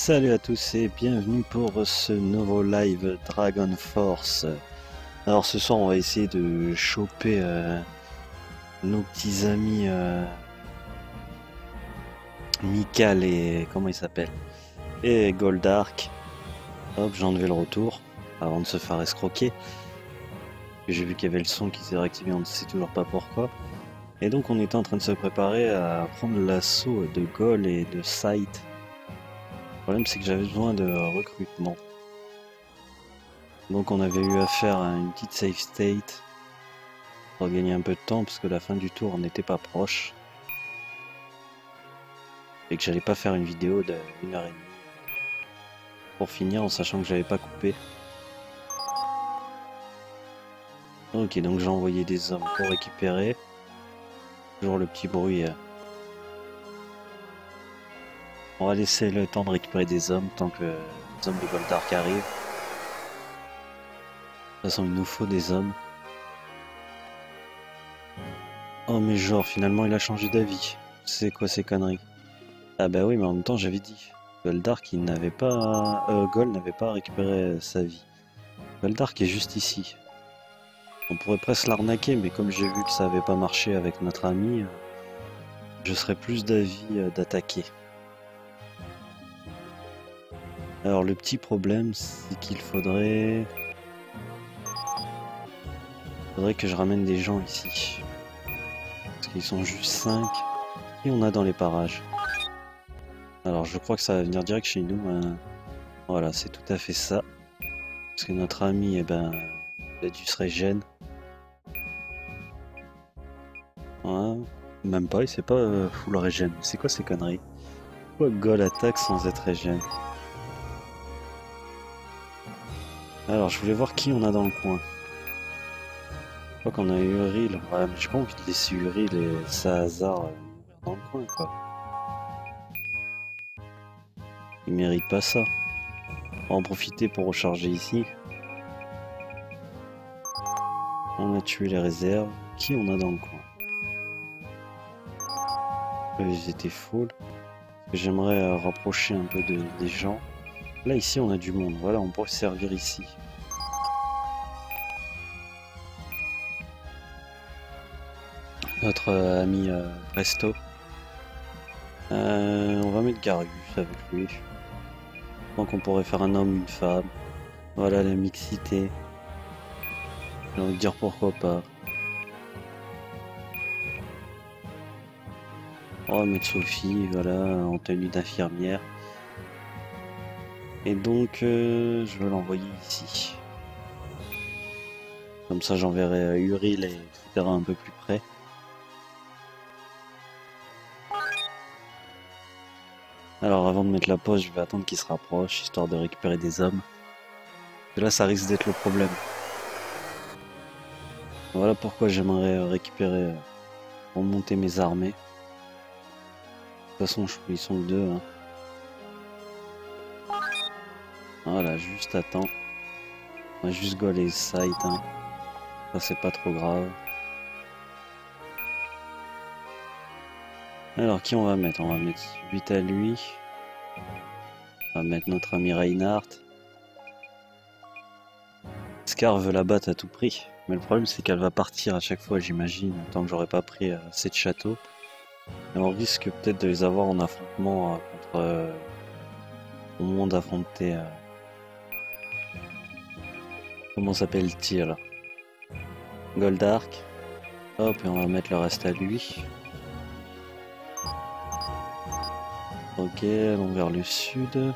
Salut à tous et bienvenue pour ce nouveau live Dragon Force. Alors ce soir on va essayer de choper euh, nos petits amis euh, Mikal et comment il s'appelle? Et Goldark. Hop j'ai enlevé le retour avant de se faire escroquer. J'ai vu qu'il y avait le son qui s'est réactivé, on ne sait toujours pas pourquoi. Et donc on était en train de se préparer à prendre l'assaut de Gol et de Sight. Le problème c'est que j'avais besoin de recrutement. Donc on avait eu affaire à une petite safe state pour gagner un peu de temps parce que la fin du tour n'était pas proche. Et que j'allais pas faire une vidéo d'une heure et demie. Pour finir en sachant que j'avais pas coupé. Ok donc j'ai envoyé des hommes pour récupérer. Toujours le petit bruit. On va laisser le temps de récupérer des hommes tant que les hommes de Goldark arrivent. De toute façon, il nous faut des hommes. Oh mais genre, finalement il a changé d'avis. C'est quoi ces conneries? Ah bah oui, mais en même temps j'avais dit. Goldark il n'avait pas... Euh, n'avait pas récupéré sa vie. Goldark est juste ici. On pourrait presque l'arnaquer, mais comme j'ai vu que ça avait pas marché avec notre ami, euh, je serais plus d'avis euh, d'attaquer. Alors le petit problème, c'est qu'il faudrait... faudrait que je ramène des gens ici. Parce qu'ils sont juste 5. Qui on a dans les parages? Alors je crois que ça va venir direct chez nous. hein. Voilà, c'est tout à fait ça. Parce que notre ami, eh ben, il a dû se régène. Ouais, même pas, il sait pas euh, full régène. C'est quoi ces conneries? Pourquoi Gol attaque sans être régène Alors, je voulais voir qui on a dans le coin. Je crois qu'on a Uril. Ouais, mais j'ai pas envie de laisser Uril et Sahazar euh, mourir dans le coin, quoi. Ils méritent pas ça. On va en profiter pour recharger ici. On a tué les réserves. Qui on a dans le coin? Ils étaient full. J'aimerais euh, rapprocher un peu de- des gens. Là, ici, on a du monde. Voilà, on pourrait se servir ici. Notre euh, ami euh, Presto. Euh, on va mettre Garius avec lui. Crois qu'on pourrait faire un homme, une femme. Voilà la mixité. J'ai envie de dire pourquoi pas. On va mettre Sophie, voilà, en tenue d'infirmière. Et donc, euh, je vais l'envoyer ici. Comme ça, j'enverrai euh, Uril et etc. un peu plus près. Alors, avant de mettre la pause, je vais attendre qu'il se rapproche, histoire de récupérer des hommes. Et là, ça risque d'être le problème. Voilà pourquoi j'aimerais euh, récupérer, remonter mes armées. De toute façon, ils sont que deux. hein. Voilà, juste à temps. On a juste Gol et Sight. Hein. Ça, c'est pas trop grave. Alors, qui on va mettre? On va mettre 8 à lui. On va mettre notre ami Reinhardt. Scar veut la battre à tout prix. Mais le problème, c'est qu'elle va partir à chaque fois, j'imagine, tant que j'aurai pas pris euh, assez de châteaux. Et on risque peut-être de les avoir en affrontement euh, contre. euh, au moment d'affronter. Comment s'appelle-t-il? Goldark? Hop, et on va mettre le reste à lui. Ok, allons vers le sud.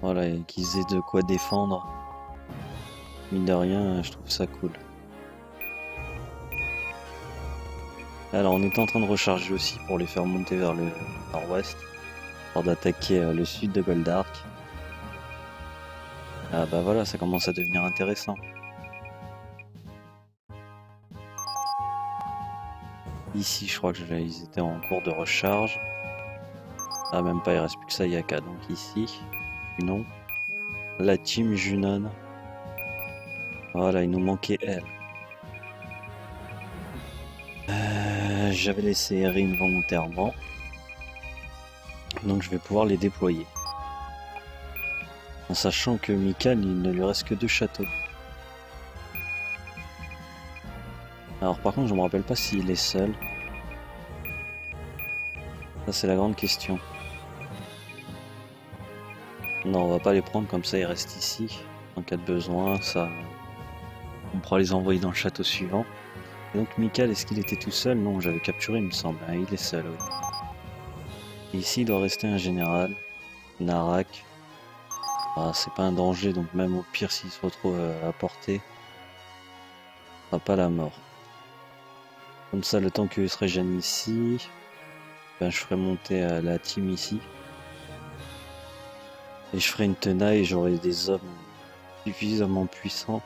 Voilà, et qu'ils aient de quoi défendre. Mine de rien, je trouve ça cool. Alors, on est en train de recharger aussi pour les faire monter vers le nord-ouest, pour d'attaquer euh, le sud de Goldark. Ah bah voilà, ça commence à devenir intéressant. Ici, je crois que ils étaient en cours de recharge. Ah, même pas, il reste plus que Sayaka. Donc ici, non. La team Junon. Voilà, il nous manquait elle. J'avais laissé Erin volontairement. Donc je vais pouvoir les déployer. En sachant que Mikal, il ne lui reste que deux châteaux. Alors par contre, je me rappelle pas s'il est seul. Ça c'est la grande question. Non, on va pas les prendre comme ça, ils restent ici. En cas de besoin, ça... On pourra les envoyer dans le château suivant. Donc Mikal, est-ce qu'il était tout seul? Non, j'avais capturé, il me semble. Ah, il est seul, oui. Ici, il doit rester un général. Narak. Ah, c'est pas un danger, donc même au pire, s'il se retrouve euh, à portée, pas la mort. Comme ça, le temps que se régène ici, ben, je ferai monter à la team ici. Et je ferai une tenaille j'aurai des hommes suffisamment puissants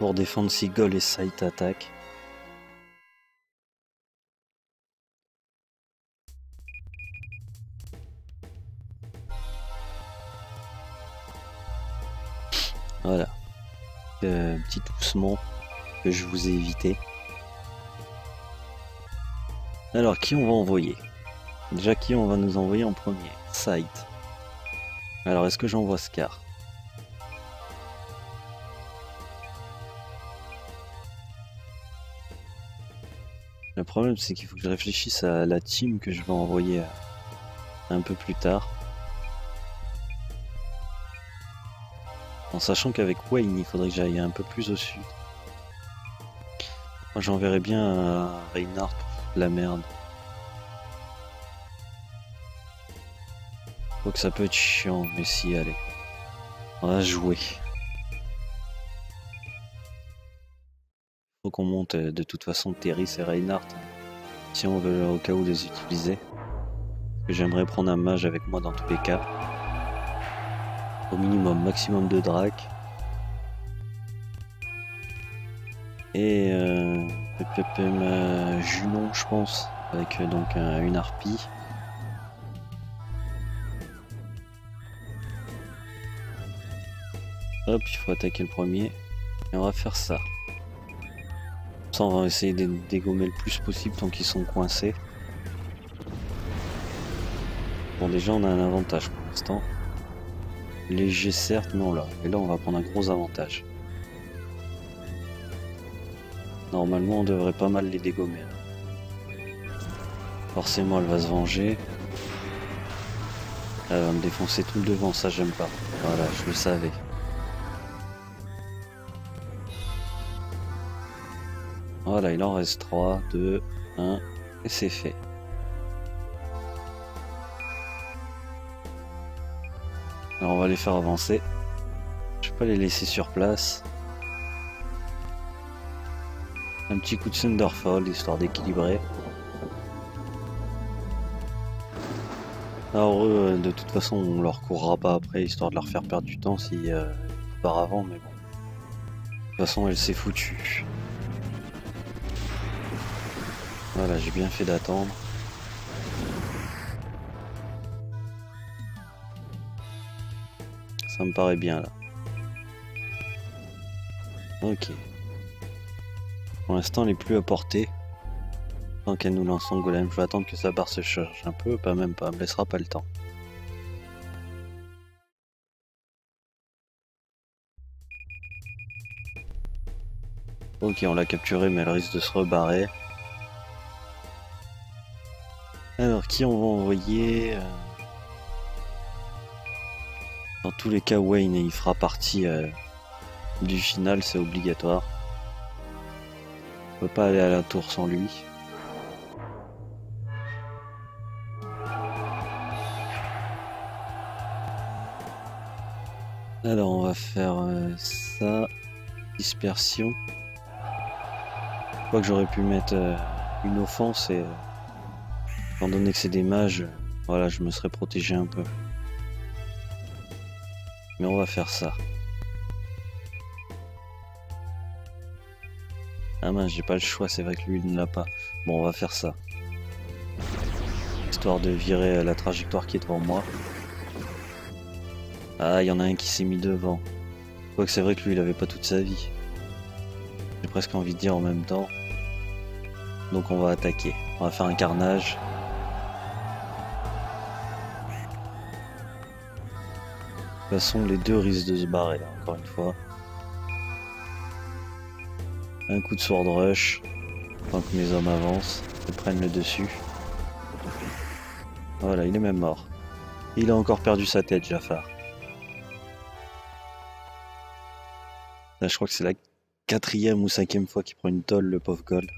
pour défendre si Gol et Sight attaquent. Voilà. Euh, petit doucement que je vous ai évité. Alors, qui on va envoyer? Déjà, qui on va nous envoyer en premier? Sight. Alors, est-ce que j'envoie Scar? Le problème, c'est qu'il faut que je réfléchisse à la team que je vais envoyer euh, un peu plus tard. En sachant qu'avec Wayne, il faudrait que j'aille un peu plus au sud. Moi, j'enverrai bien à Reinhardt la merde. Que ça peut être chiant, mais si, allez. On va jouer. Qu'on monte euh, de toute façon Terry et Reinhardt. Si on veut au cas où les utiliser. J'aimerais prendre un mage avec moi dans tous les cas. Au minimum, maximum de drac. Et euh, Junon, je pense, avec euh, donc une harpie. Hop, il faut attaquer le premier. Et on va faire ça. On va essayer de dégommer le plus possible tant qu'ils sont coincés. Bon, déjà, on a un avantage pour l'instant. Léger, certes, mais on l'a. Et là, on va prendre un gros avantage. Normalement, on devrait pas mal les dégommer. Forcément, elle va se venger. Elle va me défoncer tout le devant, ça j'aime pas. Voilà, je le savais. Voilà, il en reste 3, 2, 1, et c'est fait. Alors on va les faire avancer. Je vais pas les laisser sur place. Un petit coup de Thunderfall, histoire d'équilibrer. Alors eux, de toute façon, on leur courra pas après, histoire de leur faire perdre du temps si euh, par avant, mais bon. De toute façon, elle s'est foutue. Voilà, j'ai bien fait d'attendre. Ça me paraît bien là. Ok. Pour l'instant, elle est plus à portée. Tant qu'elle nous lance son golem, je vais attendre que sa barre se charge un peu, pas même pas, elle me laissera pas le temps. Ok, on l'a capturé, mais elle risque de se rebarrer. Alors, qui on va envoyer euh, Dans tous les cas, Wayne, il fera partie euh, du final, c'est obligatoire. On peut pas aller à la tour sans lui. Alors, on va faire euh, ça. Dispersion. Je crois que j'aurais pu mettre une offense et... Étant donné que c'est des mages, voilà, je me serais protégé un peu. Mais on va faire ça. Ah mince, j'ai pas le choix, c'est vrai que lui il ne l'a pas. Bon, on va faire ça. Histoire de virer la trajectoire qui est devant moi. Ah, il y en a un qui s'est mis devant. Quoique c'est vrai que lui, il avait pas toute sa vie. J'ai presque envie de dire en même temps. Donc on va attaquer. On va faire un carnage. Toute façon, les deux risquent de se barrer, là, encore une fois. Un coup de sword rush. Tant que mes hommes avancent et prennent le dessus. Voilà, il est même mort. Il a encore perdu sa tête, Jafar. Là, je crois que c'est la quatrième ou cinquième fois qu'il prend une tolle, le pauvre Gold.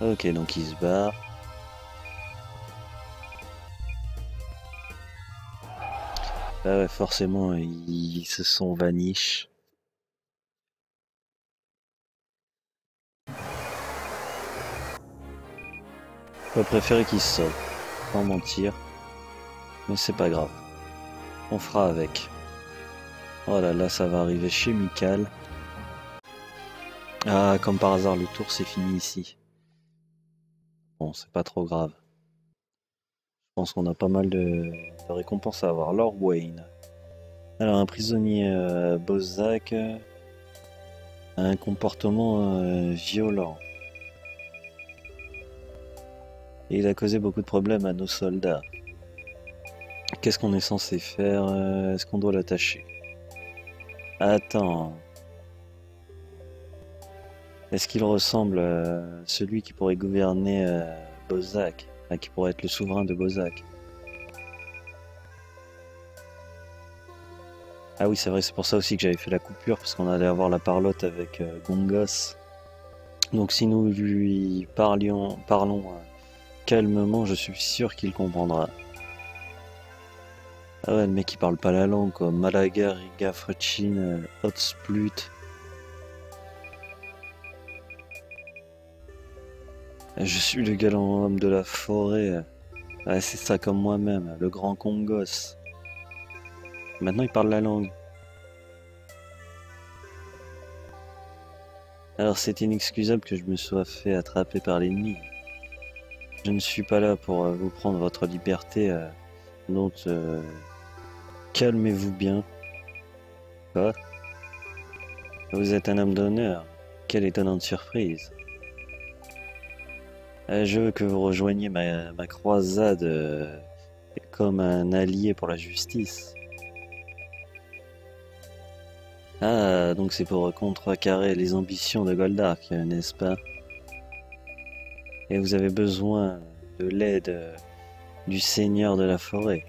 Ok, donc il se barre. Ah ouais, forcément, ils se sont vanish. J'aurais préféré qu'il se sauve, sans mentir. Mais c'est pas grave. On fera avec. Oh là là, ça va arriver chez Mikal. Ah, comme par hasard, le tour c'est fini ici. Bon, c'est pas trop grave. Je pense qu'on a pas mal de, récompenses à avoir. Lord Wayne. Alors, un prisonnier euh, Bozak a un comportement euh, violent. Et il a causé beaucoup de problèmes à nos soldats. Qu'est-ce qu'on est censé faire euh, Est-ce qu'on doit l'attacher? Attends. Est-ce qu'il ressemble à celui qui pourrait gouverner euh, Bozak Qui pourrait être le souverain de Bozak Ah oui, c'est vrai, c'est pour ça aussi que j'avais fait la coupure, parce qu'on allait avoir la parlotte avec euh, Gongos. Donc si nous lui parlions, parlons euh, calmement, je suis sûr qu'il comprendra. Ah ouais, le mec il parle pas la langue quoi. Malaga, Riga, Frechin, Hotsplut. Je suis le galant homme de la forêt. C'est ça comme moi-même, le grand Congos. Maintenant il parle la langue. Alors c'est inexcusable que je me sois fait attraper par l'ennemi. Je ne suis pas là pour euh, vous prendre votre liberté, euh, donc euh, Calmez-vous bien. Quoi? Vous êtes un homme d'honneur. Quelle étonnante surprise. Je veux que vous rejoigniez ma, croisade euh, comme un allié pour la justice. Ah, donc c'est pour contrecarrer les ambitions de Goldark, n'est-ce pas? Et vous avez besoin de l'aide du seigneur de la forêt.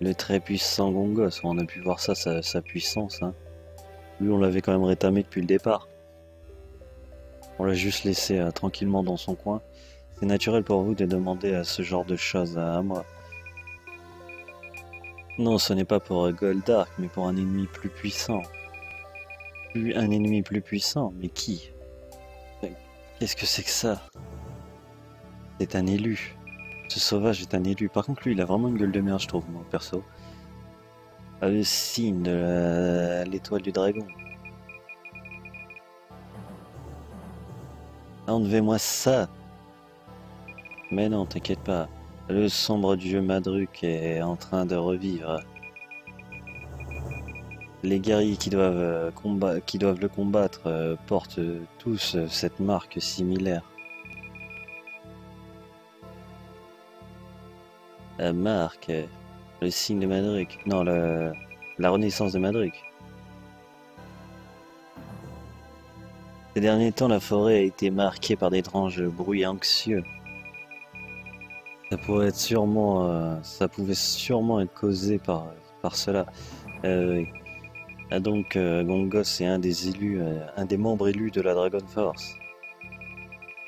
Le très puissant Gongos, on a pu voir ça, sa, puissance. Hein. Lui, on l'avait quand même rétamé depuis le départ. On l'a juste laissé euh, tranquillement dans son coin. C'est naturel pour vous de demander à ce genre de choses à, moi. Non, ce n'est pas pour euh, Goldark, mais pour un ennemi plus puissant. Un ennemi plus puissant Mais qui? Qu'est-ce que c'est que ça? C'est un élu. Ce sauvage est un élu. Par contre, lui, il a vraiment une gueule de merde, je trouve, moi, perso. Ah, le signe de l'étoile du dragon. Enlevez-moi ça. Mais non, t'inquiète pas. Le sombre dieu Madruk est en train de revivre. Les guerriers qui doivent, euh, qui doivent le combattre euh, portent tous cette marque similaire. La marque, le signe de Madric. Non, la renaissance de Madric. Ces derniers temps, la forêt a été marquée par d'étranges bruits anxieux. Ça pourrait sûrement, euh, ça pouvait sûrement être causé par, cela. Euh, ah, donc, euh, Gongos est un des élus, un des membres élus de la Dragon Force.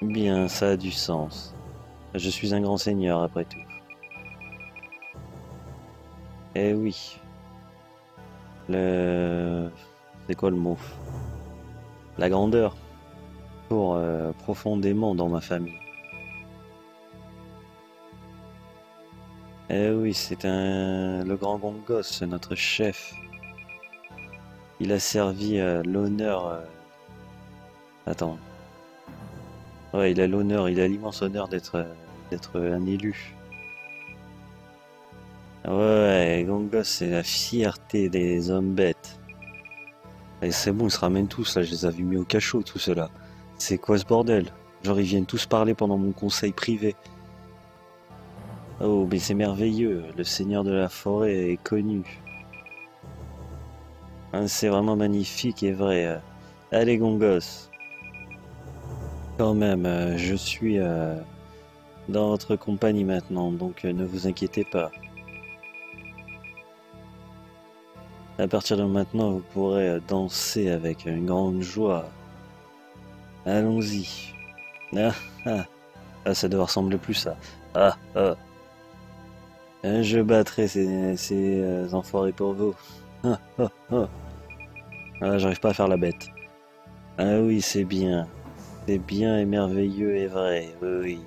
Bien, ça a du sens. Je suis un grand seigneur après tout. Eh oui. Le... C'est quoi le mot? La grandeur. Pour euh, profondément dans ma famille. Eh oui, c'est un... Le grand Gongos, notre chef. Il a servi euh, l'honneur... Euh, attends. Ouais, il a l'honneur, il a l'immense honneur d'être d'être un élu. Ouais, Gongos, c'est la fierté des hommes bêtes. Et c'est bon, ils se ramènent tous, là, je les avais mis au cachot, tout cela. C'est quoi ce bordel? Genre, ils viennent tous parler pendant mon conseil privé. Oh, mais c'est merveilleux, le seigneur de la forêt est connu. Hein, c'est vraiment magnifique et vrai. Allez, Gongos. Quand même, euh, je suis euh, dans votre compagnie maintenant, donc euh, ne vous inquiétez pas. À partir de maintenant, vous pourrez danser avec une grande joie. Allons-y. Ah, ah, ah, ça doit ressembler plus à... Ah, ah. Je battrai ces, ces enfoirés pour vous. Ah, ah, ah. ah j'arrive pas à faire la bête. Ah oui, c'est bien. C'est bien et merveilleux et vrai, oui.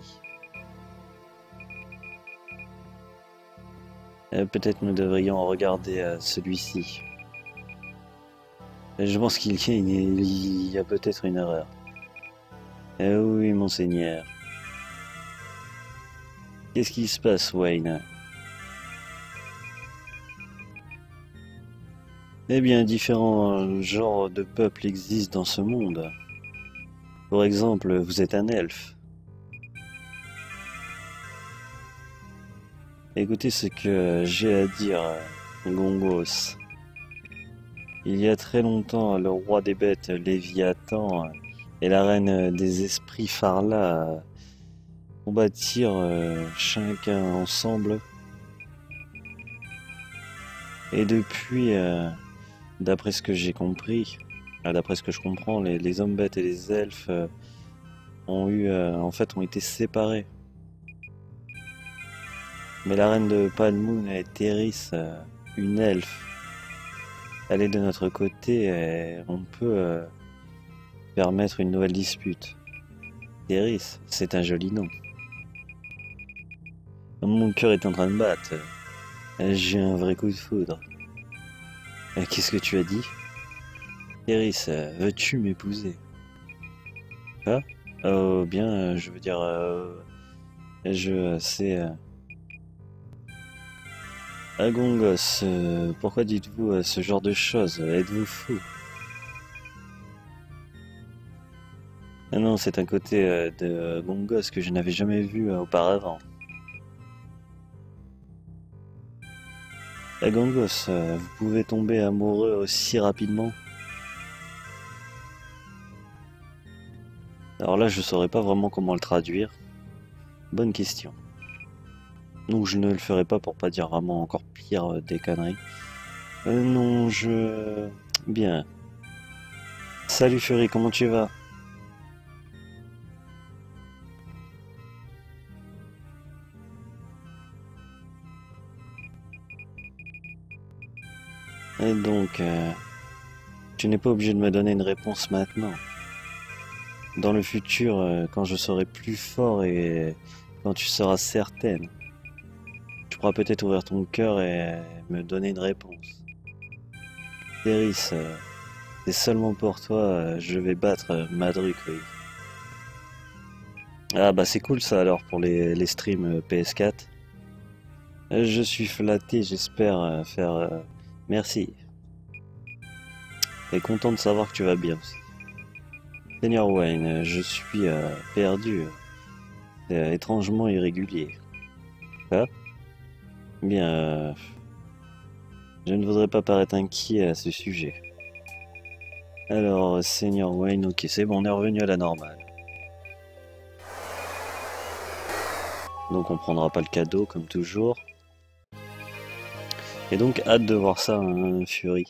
Euh, peut-être nous devrions regarder euh, celui-ci. Je pense qu'il y, a, peut-être une erreur. Eh oui, monseigneur. Qu'est-ce qui se passe, Wayne? Eh bien, différents genres de peuples existent dans ce monde. Par exemple, vous êtes un elfe. Écoutez ce que j'ai à dire, Gongos. Il y a très longtemps, le roi des bêtes, Léviathan, et la reine des esprits, Farla, combattirent euh, chacun ensemble. Et depuis, euh, d'après ce que j'ai compris, d'après ce que je comprends, les, hommes bêtes et les elfes euh, ont eu, euh, en fait, ont été séparés. Mais la reine de Palmoon est Téris, euh, une elfe. Elle est de notre côté et on peut permettre une nouvelle dispute. Téris, c'est un joli nom. Mon cœur est en train de battre. J'ai un vrai coup de foudre. Qu'est-ce que tu as dit? Eris, euh, veux-tu m'épouser? Ah Oh, bien, euh, je veux dire... Euh, je... c'est... Agongos, pourquoi dites-vous ce genre de choses? Êtes-vous fou? Ah non, c'est un côté de Gongos que je n'avais jamais vu auparavant. Agongos, vous pouvez tomber amoureux aussi rapidement Alors là, je saurais pas vraiment comment le traduire. Bonne question. Donc je ne le ferai pas pour pas dire vraiment encore pire euh, des conneries. Euh, non, je... Bien. Salut Fury, comment tu vas? Et donc, euh, tu n'es pas obligé de me donner une réponse maintenant dans le futur, euh, quand je serai plus fort et quand tu seras certaine, tu pourras peut-être ouvrir ton cœur et me donner une réponse. Teris, euh, c'est seulement pour toi, euh, je vais battre Madruc, oui. Ah bah c'est cool ça alors pour les, les streams PS4. Je suis flatté, j'espère faire... Merci. Et content de savoir que tu vas bien aussi. Seigneur Wayne, je suis euh, perdu. Euh, étrangement irrégulier. Quoi Bien. Je ne voudrais pas paraître inquiet à ce sujet. Alors, Seigneur Wayne, ok, c'est bon, on est revenu à la normale. Donc on prendra pas le cadeau comme toujours. Et donc hâte de voir ça, un Fury.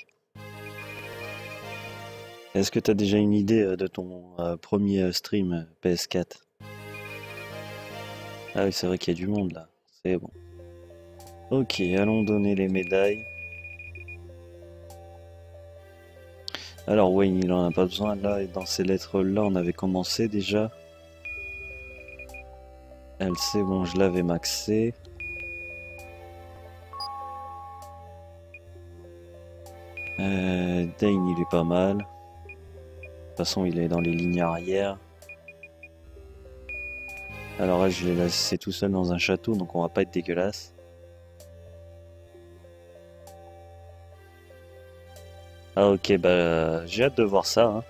Est-ce que tu as déjà une idée euh, de ton euh, premier euh, stream PS4 Ah oui, c'est vrai qu'il y a du monde là. C'est bon. Ok, allons donner les médailles. Alors Wayne, il en a pas besoin là, et dans ces lettres-là, on avait commencé déjà. Elle, c'est bon, je l'avais maxé. Euh, Dane, il est pas mal. De toute façon, il est dans les lignes arrière. Alors là, je l'ai laissé tout seul dans un château, donc on va pas être dégueulasse. Ah ok, bah j'ai hâte de voir ça. Hein.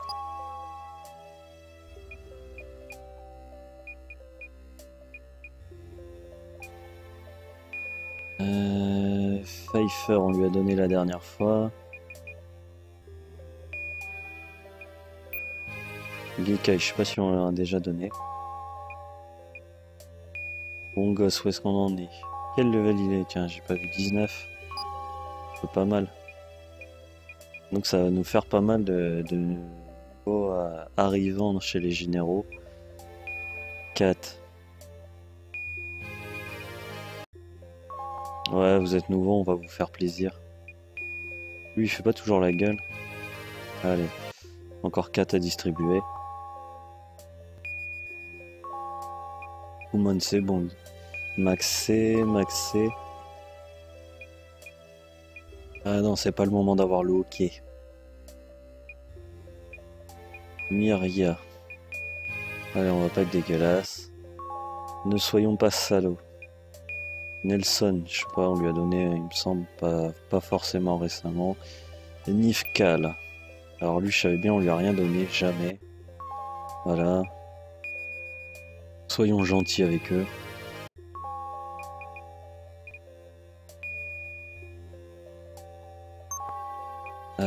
Euh, Pfeiffer, on lui a donné la dernière fois. Gekai, je sais pas si on l'a déjà donné. Bon gosse, où est-ce qu'on en est? Quel level il est? Tiens, j'ai pas vu 19. C'est pas mal. Donc ça va nous faire pas mal de, de arrivant chez les généraux. 4. Ouais, vous êtes nouveau, on va vous faire plaisir. Lui, il fait pas toujours la gueule. Allez, encore 4 à distribuer. Oumon, c'est bon. Maxé, Maxé. Ah non, c'est pas le moment d'avoir le hockey. Myria. Allez, on va pas être dégueulasse. Ne soyons pas salauds. Nelson, je sais pas, on lui a donné, il me semble, pas, pas forcément récemment. Nifkal. Alors lui, je savais bien, on lui a rien donné, jamais. Voilà. Soyons gentils avec eux.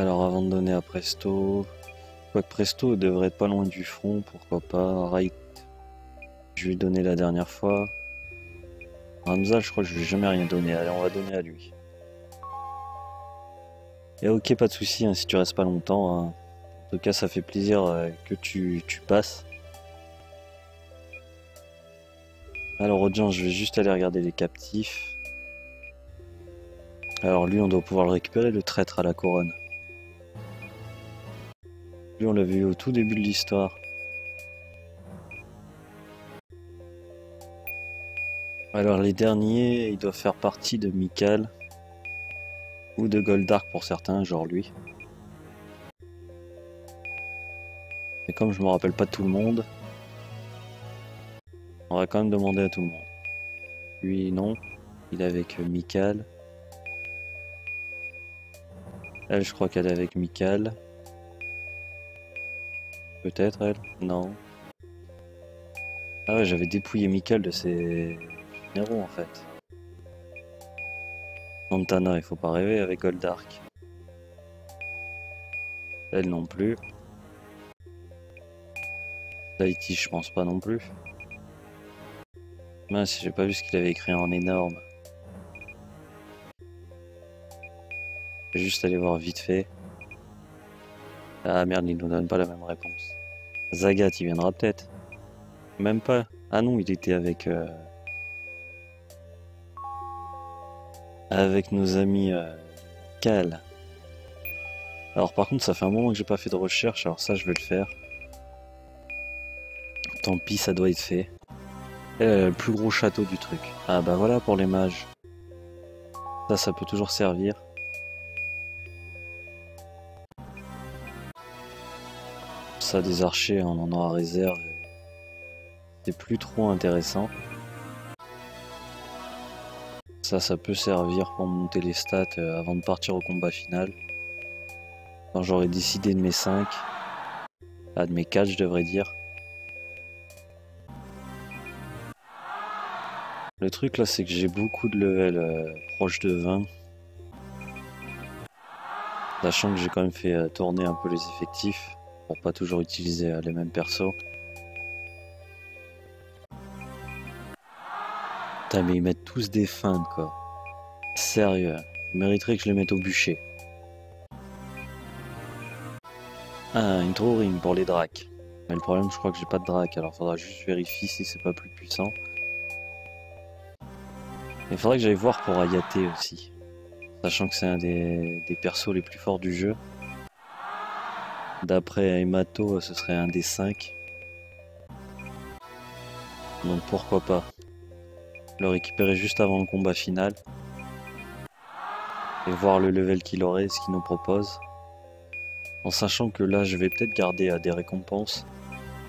Alors avant de donner à Presto, quoique Presto devrait être pas loin du front, pourquoi pas. Right, je lui ai donné la dernière fois. Ramza, je crois que je lui ai jamais rien donné. Allez, on va donner à lui. Et ok, pas de souci hein, si tu restes pas longtemps. Hein. En tout cas, ça fait plaisir euh, que tu, tu passes. Alors, audience, je vais juste aller regarder les captifs. Alors, lui, on doit pouvoir le récupérer, le traître à la couronne. Lui, on l'a vu au tout début de l'histoire. Alors les derniers, ils doivent faire partie de Mikal ou de Goldark pour certains, genre lui. Et comme je me rappelle pas tout le monde, on va quand même demander à tout le monde. Lui non, il est avec Mikal. Elle, je crois qu'elle est avec Mikal. Peut-être elle Non. Ah ouais, j'avais dépouillé Mikkel de ses héros en fait. Montana, il faut pas rêver avec Goldark. Elle non plus. Tahiti, je pense pas non plus. si j'ai pas vu ce qu'il avait écrit en énorme. Je vais juste aller voir vite fait. Ah merde, il nous donne pas la même réponse. Zagat, il viendra peut-être. Même pas. Ah non, il était avec... Euh, avec nos amis euh... Cal. Alors par contre, ça fait un moment que j'ai pas fait de recherche, alors ça je vais le faire. Tant pis, ça doit être fait. le plus gros château du truc. Ah bah voilà pour les mages. Ça, ça peut toujours servir. Ça des archers, on en a à réserve. C'est plus trop intéressant. Ça, ça peut servir pour monter les stats euh, avant de partir au combat final. Quand j'aurai décidé de mes 5. Ah, de mes 4, je devrais dire. Le truc là, c'est que j'ai beaucoup de level euh, proche de 20. Sachant que j'ai quand même fait euh, tourner un peu les effectifs pour pas toujours utiliser euh, les mêmes persos. Mais ils mettent tous des feintes quoi. Sérieux, ils mériteraient que je les mette au bûcher. Ah, une trop ring pour les dracs. Mais le problème, je crois que j'ai pas de drac, alors faudra juste vérifier si c'est pas plus puissant. Il faudrait que j'aille voir pour Ayate aussi. Sachant que c'est un des, des persos les plus forts du jeu. D'après Emato, ce serait un des 5. Donc pourquoi pas le récupérer juste avant le combat final. Et voir le level qu'il aurait, ce qu'il nous propose. En sachant que là, je vais peut-être garder à des récompenses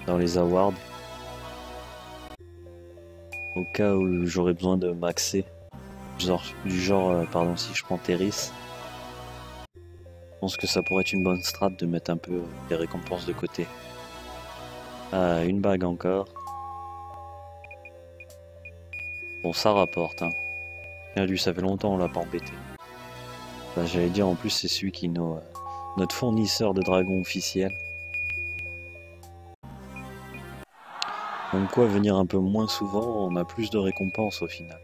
dans les awards. Au cas où j'aurais besoin de maxer. Du genre, euh, pardon, si je prends Terris. Pense que ça pourrait être une bonne strat de mettre un peu des récompenses de côté. Ah, une bague encore. Bon, ça rapporte. Hein. Bien lui, ça fait longtemps on l'a pas embêté. Bah, J'allais dire en plus, c'est celui qui est euh, notre fournisseur de dragons officiel. Donc quoi, venir un peu moins souvent, on a plus de récompenses au final.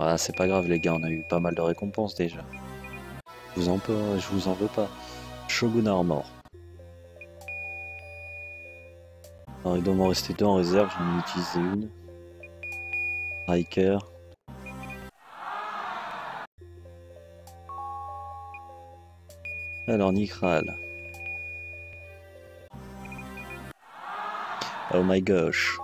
Ah, c'est pas grave les gars, on a eu pas mal de récompenses déjà. Je vous en, veux pas. Shogun Armor. Alors il doit m'en rester deux en réserve, j'en ai utilisé une. Riker. Alors Nikral. Oh my gosh.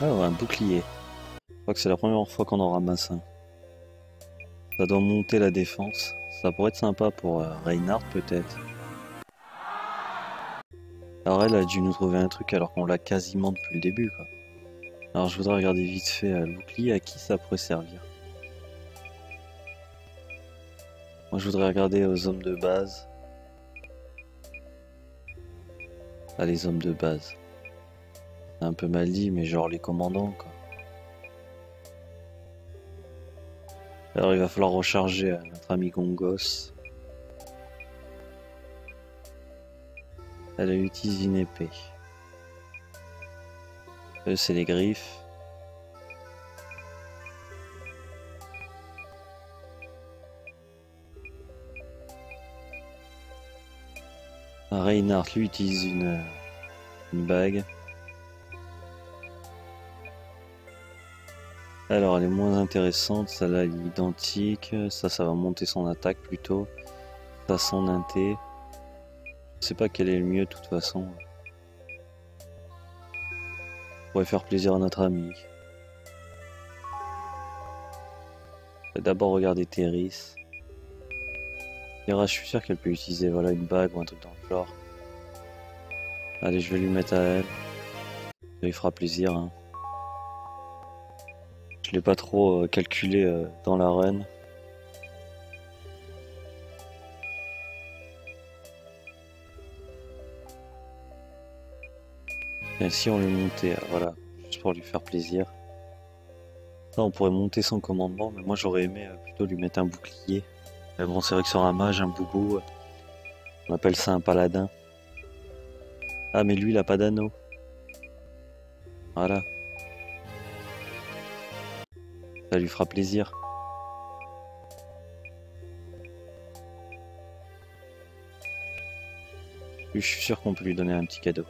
Alors un bouclier. Je crois que c'est la première fois qu'on en ramasse un. Ça doit monter la défense. Ça pourrait être sympa pour euh, Reinhardt peut-être. Alors elle a dû nous trouver un truc alors qu'on l'a quasiment depuis le début. Alors je voudrais regarder vite fait euh, le bouclier, à qui ça pourrait servir? Moi je voudrais regarder aux hommes de base. Ah les hommes de base. Un peu mal dit mais genre les commandants quoi. Alors il va falloir recharger euh, notre ami Gongos. Elle utilise une épée. Eux c'est les griffes. Reinhardt lui utilise une, une bague. Alors, elle est moins intéressante. Celle-là, elle est identique. Ça, ça va monter son attaque plutôt. Ça, son inté. Je sais pas quel est le mieux de toute façon. On pourrait faire plaisir à notre ami. D'abord regarder Terris. Terra, je suis sûr qu'elle peut utiliser voilà, une bague ou un truc dans le genre. Allez, je vais lui mettre à elle. Ça lui fera plaisir. Hein. Je l'ai pas trop euh, calculé euh, dans l'arène. Et si on lui montait, euh, voilà, juste pour lui faire plaisir. Là, on pourrait monter son commandement, mais moi j'aurais aimé plutôt lui mettre un bouclier. Bon, c'est vrai que sur un mage, un boubou, on appelle ça un paladin. Ah, mais lui, il a pas d'anneau. Voilà. Ça lui fera plaisir. Je suis sûr qu'on peut lui donner un petit cadeau.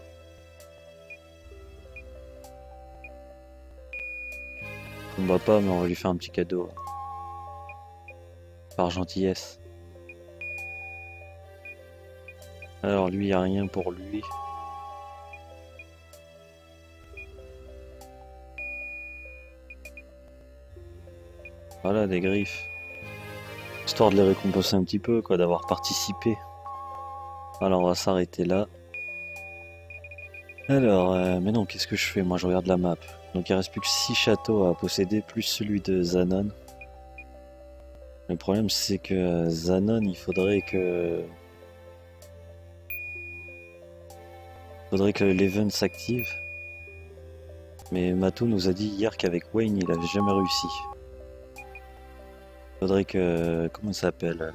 On va pas, mais on va lui faire un petit cadeau. Par gentillesse. Alors lui, il a rien pour lui. Voilà, des griffes. Histoire de les récompenser un petit peu, quoi, d'avoir participé. Alors, on va s'arrêter là. Alors, euh, mais non, qu'est-ce que je fais? Moi, je regarde la map. Donc, il reste plus que 6 châteaux à posséder, plus celui de Zanon. Le problème, c'est que Zanon, il faudrait que... Il faudrait que l'event s'active. Mais Mato nous a dit hier qu'avec Wayne, il avait jamais réussi. Que... Comment il s'appelle?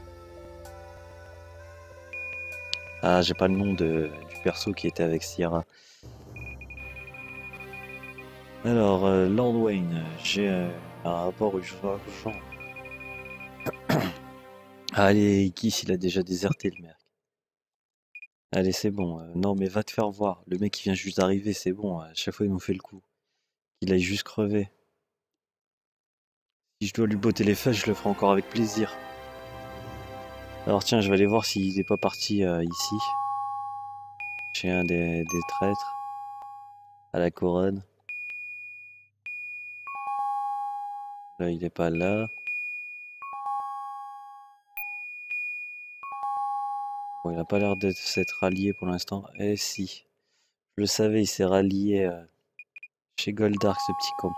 Ah, j'ai pas le nom de, du perso qui était avec Sierra. Alors, euh, Lord Wayne, j'ai euh, un rapport urgent. Allez, Ikis, il a déjà déserté le mec. Allez, c'est bon. Euh, non, mais va te faire voir. Le mec, qui vient juste d'arriver, c'est bon. À chaque fois, il nous fait le coup. Il aille juste crever. Si je dois lui botter les fesses, je le ferai encore avec plaisir. Alors tiens, je vais aller voir s'il n'est pas parti euh, ici. Chez un des, traîtres. À la couronne. Là, il est pas là. quoi. Il a pas l'air de s'être rallié pour l'instant. Eh si. Je le savais, il s'est rallié euh, chez Goldark, ce petit con.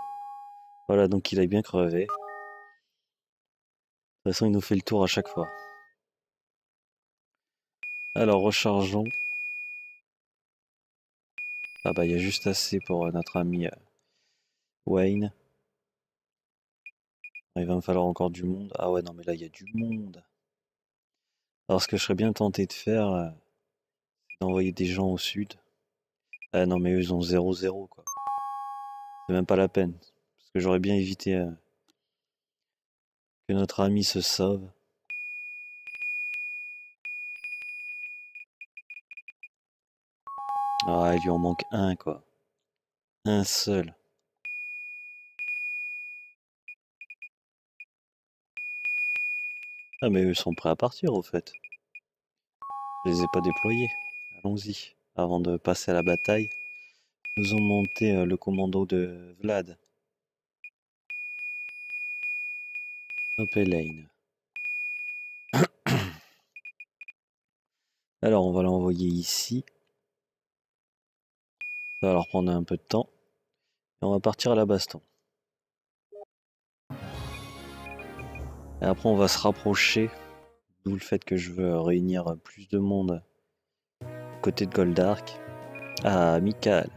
Voilà, donc il a bien crevé. De toute façon, il nous fait le tour à chaque fois. Alors, rechargeons. Ah bah, il y a juste assez pour euh, notre ami euh, Wayne. Il va me falloir encore du monde. Ah ouais, non, mais là, il y a du monde. Alors, ce que je serais bien tenté de faire, euh, c'est d'envoyer des gens au sud. Ah non, mais eux, ils ont 0-0, quoi. C'est même pas la peine. Parce que j'aurais bien évité que notre ami se sauve. Ah, il lui en manque un, quoi. Un seul. Ah mais eux sont prêts à partir au fait. Je les ai pas déployés. Allons-y. Avant de passer à la bataille, nous ont monté euh, le commando de Vlad. Lane. Alors on va l'envoyer ici. Ça va leur prendre un peu de temps. Et on va partir à la baston. Et après, on va se rapprocher, d'où le fait que je veux réunir plus de monde côté de Goldark. Ah, amical.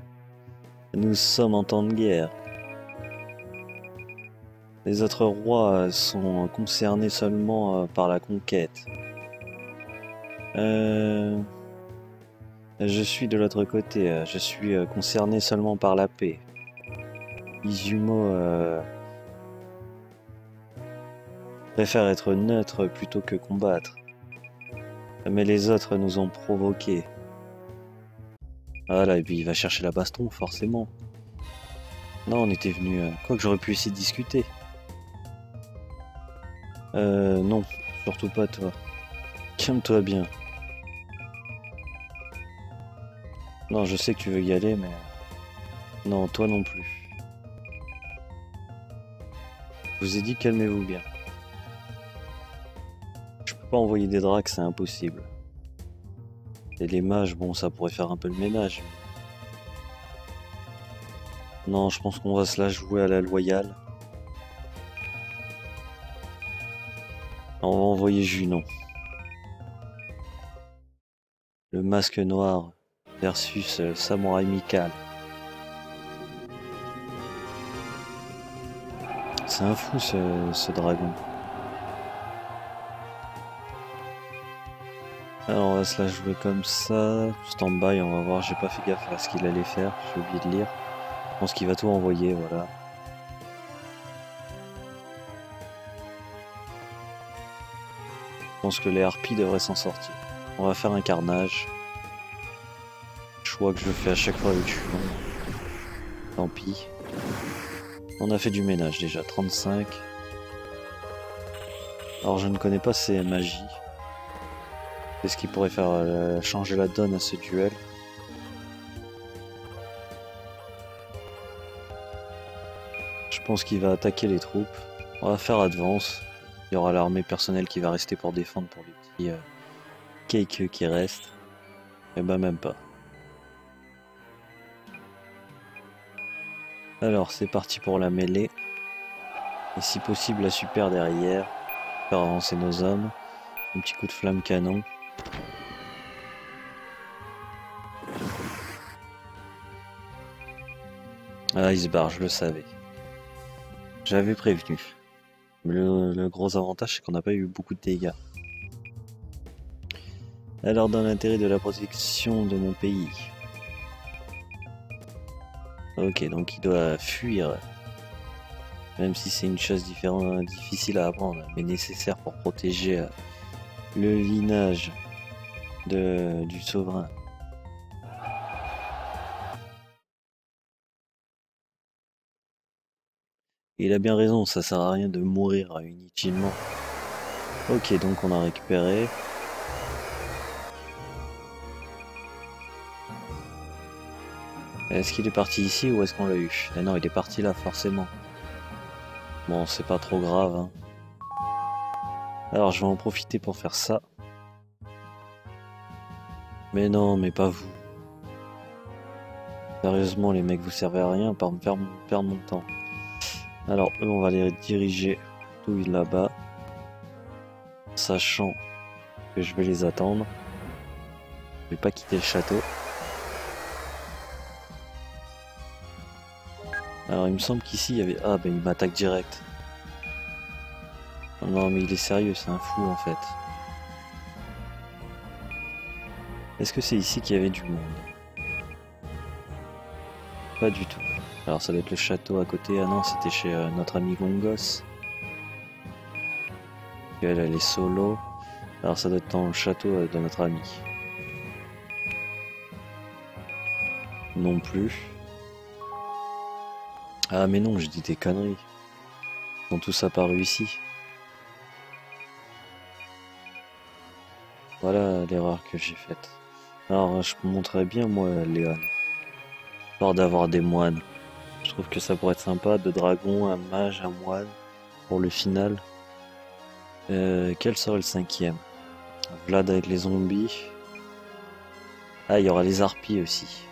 Nous sommes en temps de guerre. Les autres rois sont concernés seulement euh, par la conquête. Euh, je suis de l'autre côté. Je suis euh, concerné seulement par la paix. Izumo préfère être neutre plutôt que combattre. Mais les autres nous ont provoqués. Voilà, et puis il va chercher la baston, forcément. Non, on était venu. Euh, quoi que j'aurais pu essayer de discuter. Euh, non, surtout pas toi. Calme-toi bien. Non, je sais que tu veux y aller, mais... Non, toi non plus. Je vous ai dit calmez-vous bien envoyer des dracs, c'est impossible. Et les mages, bon, ça pourrait faire un peu le ménage. Non, je pense qu'on va se la jouer à la loyale. On va envoyer Junon. Le masque noir versus euh, Samouraï Mikal. C'est un fou ce dragon. Alors on va se la jouer comme ça, stand-by, on va voir, j'ai pas fait gaffe à ce qu'il allait faire, j'ai oublié de lire. Je pense qu'il va tout envoyer, voilà. Pense que les harpies devraient s'en sortir. On va faire un carnage. Choix que je fais à chaque fois avec Chulon. Tant pis. On a fait du ménage déjà, 35. Alors je ne connais pas ces magies. Qu'est-ce qui pourrait faire euh, changer la donne à ce duel Je pense qu'il va attaquer les troupes. On va faire advance. Il y aura l'armée personnelle qui va rester pour défendre pour les petits euh, qui restent. Et eh ben même pas. Alors c'est parti pour la mêlée. Et si possible la super derrière. Faire avancer nos hommes. Un petit coup de flamme canon. Ah, il se barre, je le savais. J'avais prévenu. Le, gros avantage, c'est qu'on n'a pas eu beaucoup de dégâts. Alors, dans l'intérêt de la protection de mon pays. Ok, donc il doit fuir. Même si c'est une chose différente, difficile à apprendre, mais nécessaire pour protéger euh, le lignage de, du souverain. Il a bien raison, ça sert à rien de mourir inutilement. Ok, donc on a récupéré. Est-ce qu'il est parti ici ou est-ce qu'on l'a eu? Eh Non, il est parti là, forcément. Bon, c'est pas trop grave. Hein. Alors, je vais en profiter pour faire ça. Mais non, mais pas vous. Sérieusement, les mecs, vous servez à rien par me faire perdre mon temps. Alors, eux, on va les diriger tout là-bas. Sachant que je vais les attendre. Je vais pas quitter le château. Alors, il me semble qu'ici, il y avait... Ah, ben, il m'attaque direct. Non, mais il est sérieux, c'est un fou, en fait. Est-ce que c'est ici qu'il y avait du monde? Pas du tout. Alors ça doit être le château à côté. Ah non, c'était chez euh, notre ami Gongos. Elle, elle est solo. Alors ça doit être dans le château euh, de notre ami. Non plus. Ah mais non, je dis des conneries. Ils sont tous apparus ici. Voilà l'erreur que j'ai faite. Alors, je montrerais bien, moi, Léon. Histoire d'avoir des moines. Je trouve que ça pourrait être sympa, de dragon, un mage, un moine, pour le final. Euh, quel serait le cinquième? Vlad avec les zombies. Ah, il y aura les harpies aussi.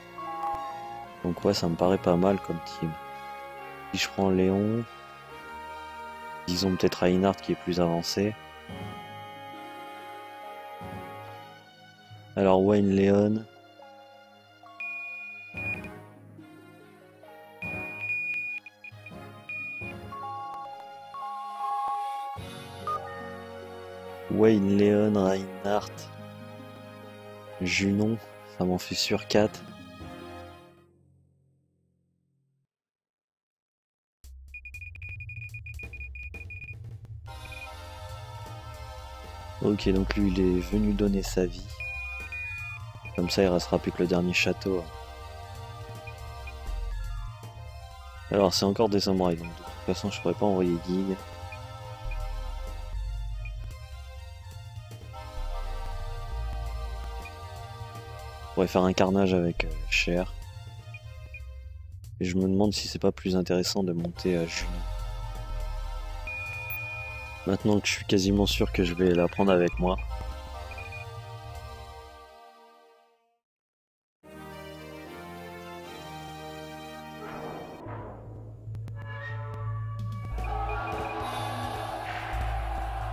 Donc ouais, ça me paraît pas mal comme team. Si je prends Léon, disons peut-être Reinhardt qui est plus avancé. Alors Wayne Leon. Wayne Leon, Reinhardt, Junon, ça m'en fait sur 4. Ok, donc lui il est venu donner sa vie. Comme ça, il restera plus que le dernier château. Alors, c'est encore des samouraïs, donc de toute façon, je pourrais pas envoyer Gig. Faire un carnage avec euh, Cher. Et je me demande si c'est pas plus intéressant de monter à Juno. Maintenant que je suis quasiment sûr que je vais la prendre avec moi.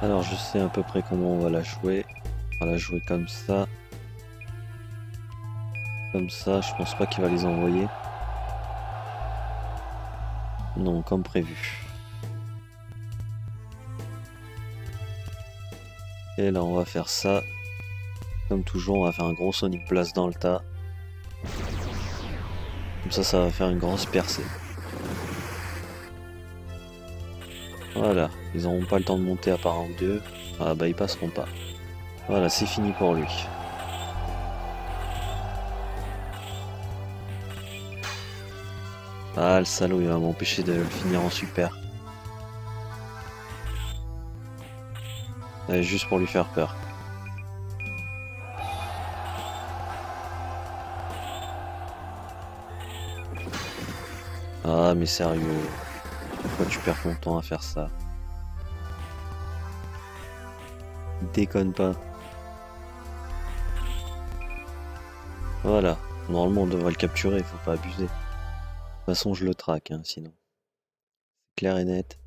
Alors je sais à peu près comment on va la jouer. On va la jouer comme ça. Comme ça, je pense pas qu'il va les envoyer. Non, comme prévu. Et là on va faire ça. Comme toujours, on va faire un gros Sonic Blast dans le tas. Comme ça, ça va faire une grosse percée. Voilà, ils n'auront pas le temps de monter à part un ou deux. Ah bah ils passeront pas. Voilà, c'est fini pour lui. Ah le salaud, il va m'empêcher de le finir en super. Juste pour lui faire peur. Ah mais sérieux. Pourquoi tu perds ton temps à faire ça? Déconne pas. Voilà. Normalement, on devrait le capturer, il faut pas abuser. Façon, je le traque, hein, sinon. Clair et net.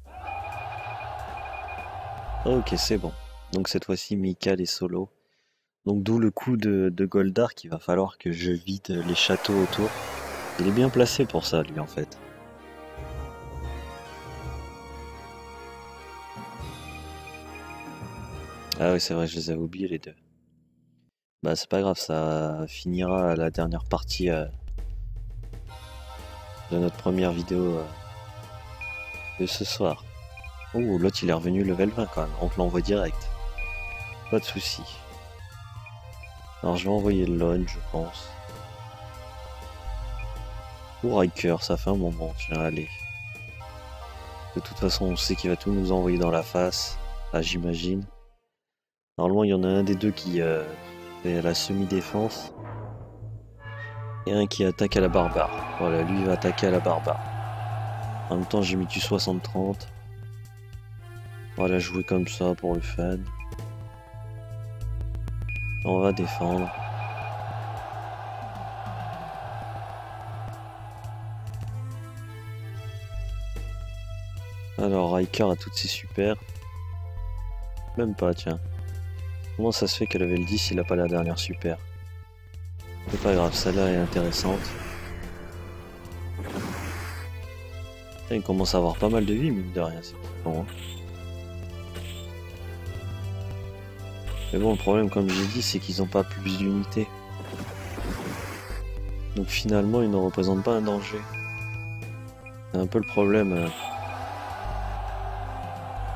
Ok, c'est bon. Donc cette fois-ci, Mikael est solo. Donc d'où le coup de, de Goldar qu'il va falloir que je vide les châteaux autour. Il est bien placé pour ça, lui, en fait. Ah oui, c'est vrai, je les avais oubliés les deux. Bah c'est pas grave, ça finira la dernière partie euh, de notre première vidéo euh, de ce soir. Oh, l'autre il est revenu level 20 quand même, on l'envoie direct. Pas de souci. Alors je vais envoyer le lone, je pense. Ou Riker, ça fait un moment, tiens, allez. De toute façon, on sait qu'il va tout nous envoyer dans la face. Là, j'imagine. Normalement, il y en a un des deux qui euh, fait la semi-défense et un qui attaque à la barbare. Voilà, lui va attaquer à la barbare. En même temps, j'ai mis du 60-30. Voilà, jouer comme ça pour le fun. On va défendre. Alors, Riker a toutes ses super. Même pas, tiens. Comment ça se fait qu'elle avait le 10, il a pas la dernière super? C'est pas grave, celle-là est intéressante. Il commence à avoir pas mal de vie, mine de rien, c'est bon. Hein. Mais bon, le problème, comme j'ai dit, c'est qu'ils n'ont pas plus d'unités. Donc finalement, ils ne représentent pas un danger. C'est un peu le problème euh,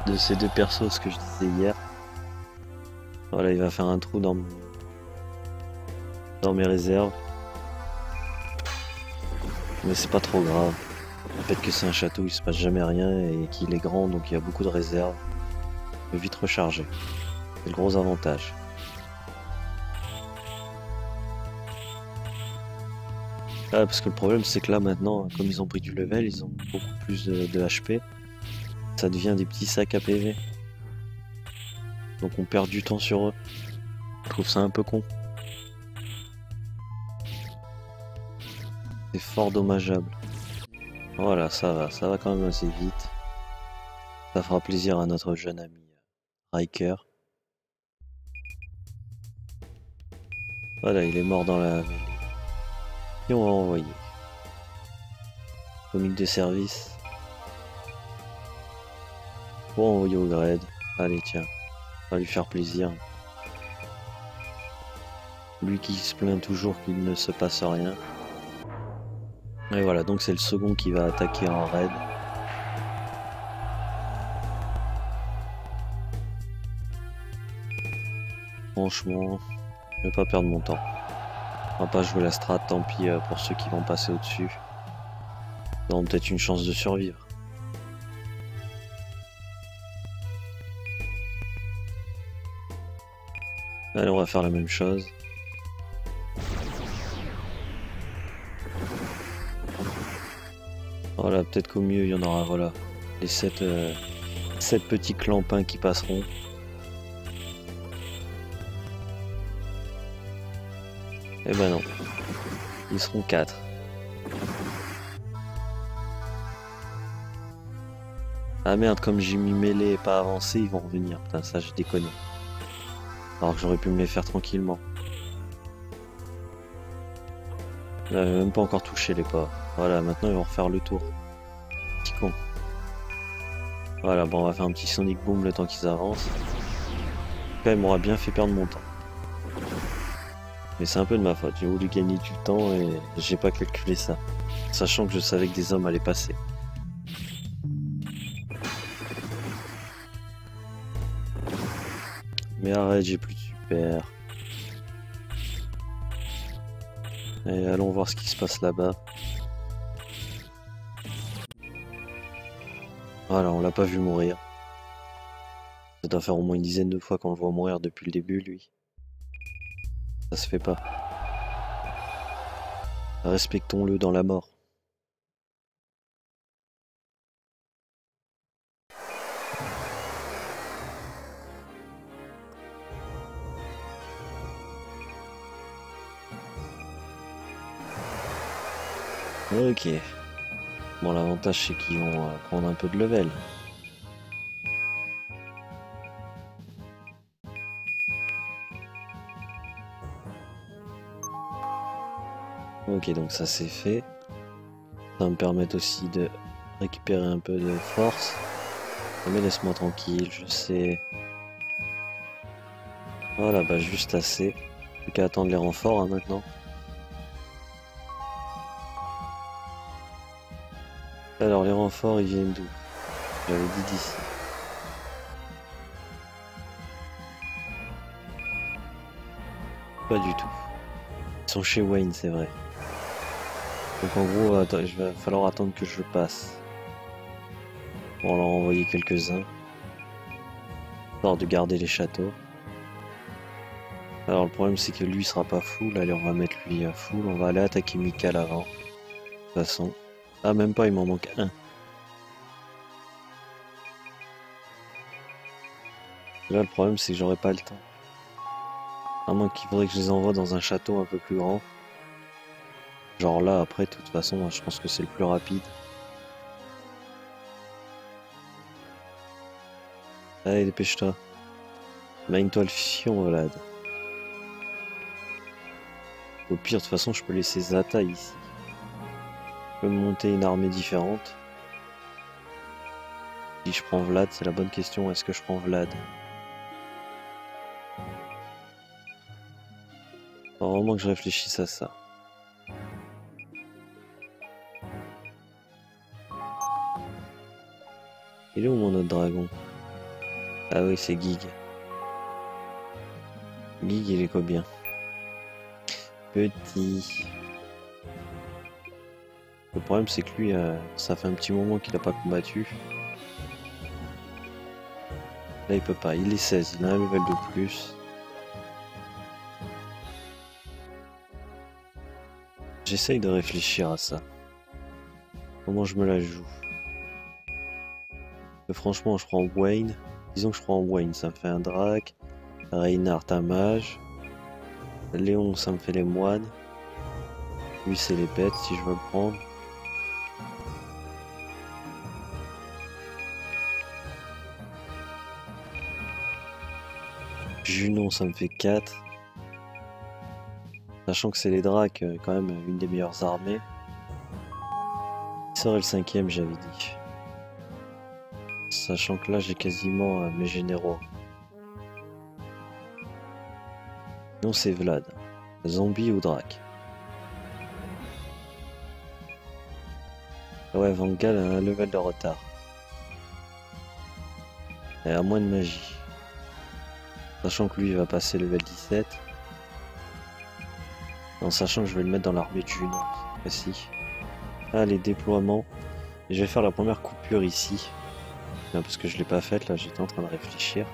de ces deux persos, ce que je disais hier. Voilà, il va faire un trou dans, dans mes réserves. Mais c'est pas trop grave. Le fait que c'est un château, il se passe jamais rien et qu'il est grand, donc il y a beaucoup de réserves. Il peut vite recharger. C'est le gros avantage. Ah, parce que le problème c'est que là maintenant, comme ils ont pris du level, ils ont beaucoup plus de, HP. Ça devient des petits sacs à PV. Donc on perd du temps sur eux. Je trouve ça un peu con. C'est fort dommageable. Voilà, ça va, ça va quand même assez vite. Ça fera plaisir à notre jeune ami Riker. Voilà, il est mort dans la mêlée. Et on va envoyer. Comique de service. Pour envoyer au grade. Allez, tiens. On va lui faire plaisir. Lui qui se plaint toujours qu'il ne se passe rien. Et voilà, donc c'est le second qui va attaquer en raid. Franchement, je vais pas perdre mon temps. On va pas jouer la strat, tant pis euh, pour ceux qui vont passer au-dessus. Ils auront peut-être une chance de survivre. Allez, on va faire la même chose. Voilà, peut-être qu'au mieux, il y en aura, voilà, les 7, euh, petits clampins qui passeront. Eh ben non. Ils seront 4. Ah merde, comme j'ai mis mêlé et pas avancé, ils vont revenir. Putain, ça, j'ai déconné. Alors que j'aurais pu me les faire tranquillement. J'avais même pas encore touché les pas. Voilà, maintenant ils vont refaire le tour. Petit con. Voilà, bon, on va faire un petit Sonic Boom le temps qu'ils avancent. En tout cas, il m'aura bien fait perdre mon temps. Mais c'est un peu de ma faute, j'ai voulu gagner du temps et j'ai pas calculé ça. Sachant que je savais que des hommes allaient passer. Mais arrête, j'ai plus de super. Et allons voir ce qui se passe là-bas. Voilà, on l'a pas vu mourir. Ça doit faire au moins une dizaine de fois qu'on le voit mourir depuis le début, lui. Ça se fait pas. Respectons-le dans la mort. Ok. Bon, l'avantage c'est qu'ils vont euh, prendre un peu de level. Ok, donc ça c'est fait. Ça va me permettre aussi de récupérer un peu de force. Mais laisse-moi tranquille, je sais. Voilà, bah juste assez. Plus qu'à attendre les renforts hein, maintenant. Alors les renforts ils viennent d'où? J'avais dit d'ici. Pas du tout. Ils sont chez Wayne, c'est vrai. Donc en gros, il va falloir attendre que je passe. Pour leur envoyer quelques-uns. Histoire de garder les châteaux. Alors le problème c'est que lui sera pas full, allez on va mettre lui à full, on va aller attaquer Mikal avant. De toute façon. Ah même pas, il m'en manque un. Là le problème c'est que j'aurai pas le temps. À moins qu'il faudrait que je les envoie dans un château un peu plus grand. Genre là, après, de toute façon, je pense que c'est le plus rapide. Allez, dépêche-toi. Mine-toi le fion, Vlad. Au pire, de toute façon, je peux laisser Zata ici. Peux monter une armée différente. Si je prends Vlad, c'est la bonne question. Est-ce que je prends Vlad? Faut vraiment que je réfléchisse à ça. Il est où mon autre dragon? Ah oui, c'est Gig. Gig, il est combien? Petit. Le problème, c'est que lui, euh, ça fait un petit moment qu'il n'a pas combattu. Là, il peut pas. Il est 16, il a un level de plus. J'essaye de réfléchir à ça. Comment je me la joue Franchement, je prends Wayne. Disons que je prends Wayne, ça me fait un drac. Reinhardt, un mage. Léon, ça me fait les moines. Lui, c'est les bêtes si je veux le prendre. Junon, ça me fait 4. Sachant que c'est les dracs, euh, quand même une des meilleures armées. Il serait le cinquième, j'avais dit. Sachant que là, j'ai quasiment euh, mes généraux. Non, c'est Vlad. Zombie ou Drac Ouais, Vangal a un level de retard. Et à moins de magie. Sachant que lui, il va passer level 17. En sachant que je vais le mettre dans l'armée de Juno. Ah, les déploiements. Et je vais faire la première coupure ici. parce que je l'ai pas faite, là, j'étais en train de réfléchir.